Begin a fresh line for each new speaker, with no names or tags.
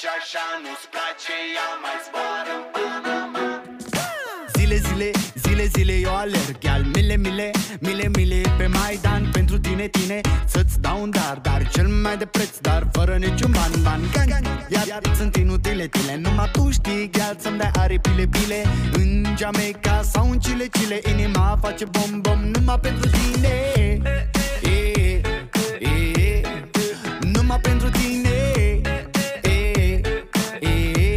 Ce așa nu-ți place, ea mai zboară în Panama
Zile, zile, zile, zile eu alerg Iar mile, mile, mile, mile pe Maidan. Pentru tine, tine, să-ți dau un dar Dar cel mai de preț, dar fără niciun ban, ban Gang, iar, iar sunt inutile, tile Numai tu știi, gheal, să-mi dai aripile, bile În Jamaica sau în Chile, Chile Inima face bom, bom Numai pentru tine.